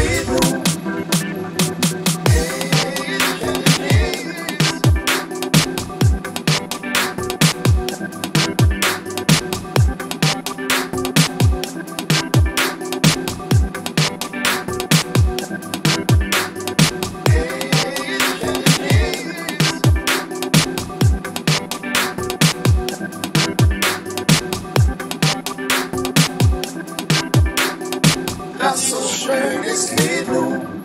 people. shirt is hidden.